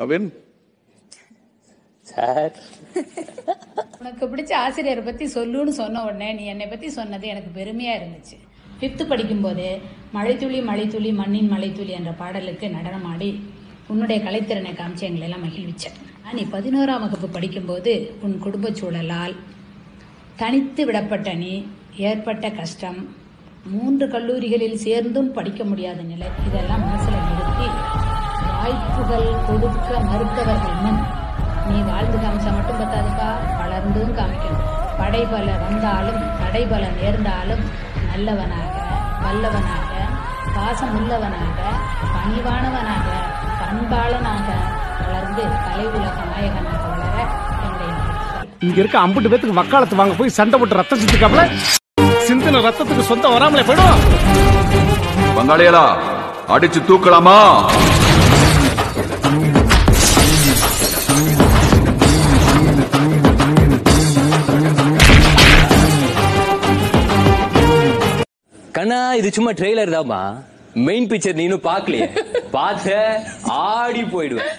Kavin? Sir. உனக்கு பிடிச்ச ஆசிரியரை பத்தி சொல்லுன்னு சொன்ன உடனே நீ என்னை பத்தி சொன்னது எனக்கு பெருமையா இருந்துச்சு. ஃபிஃப்த்து படிக்கும்போது மழைத்துளி மழைத்துளி மண்ணின் மழைத்துளி என்ற பாடலுக்கு நடனமாடி உன்னுடைய கலைத்திறனை காமிச்சு எங்களை எல்லாம் மகிழ்விச்ச நீ பதினோராம் வகுப்பு படிக்கும்போது உன் குடும்பச் சூழலால் தனித்து விடப்பட்ட நீ ஏற்பட்ட கஷ்டம் மூன்று கல்லூரிகளில் சேர்ந்தும் படிக்க முடியாத நிலை இதெல்லாம் மனசுல நிறுத்தி. வாய்ப்புகள் கொடுக்க மறுத்தவர்கள் முன் நீ வாழ்ந்து காமிச்சா மட்டும் பத்தாதுப்பா. வளர்ந்தும் காமிக்கணும். படைபல வந்தாலும் தடைபல நேர்ந்தாலும் நல்லவனாக வல்லவனாக பாசம் உள்ளவனாக பணிவானவனாக பண்பாளனாக வளர்ந்து கலை உலக நாயகனாக வளர என்னுடைய. இங்க இருக்க அம்புட்டு பேத்துக்கு வக்காலத்து வாங்க போய் சண்டை போட்டு ரத்தம் சுத்திக்காப்ல சிந்தின ரத்தத்துக்கு சொந்தம் வராமலே போயிடும் பங்காளிகளா அடிச்சு தூக்கலாமா? கண்ணா இது சும்மா ட்ரெய்லர் தாமா மெயின் பிக்சர் நீனும் பாக்கலையே பார்க்கலையே. பார்த்த ஆடி போயிடுவேன்.